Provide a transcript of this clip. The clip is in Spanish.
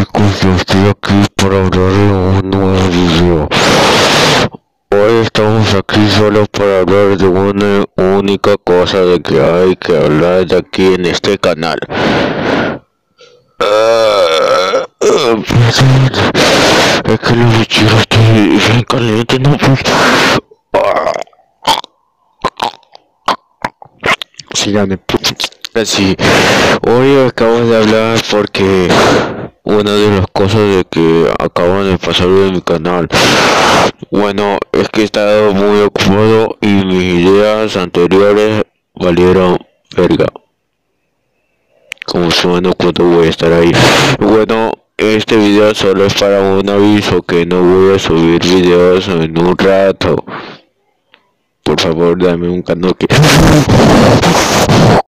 chicos, yo estoy aquí para hablar de un nuevo video. Hoy estamos aquí solo para hablar de una única cosa de que hay que hablar de aquí en este canal. Ah, es que los bichos estoy bien caliente, no pues. Ah. Así, hoy acabo de hablar porque una de las cosas de que acaban de pasar en mi canal. Bueno, es que he estado muy ocupado y mis ideas anteriores valieron verga. Como suena cuando voy a estar ahí. Bueno, este video solo es para un aviso que no voy a subir videos en un rato. Por favor, dame un canal que...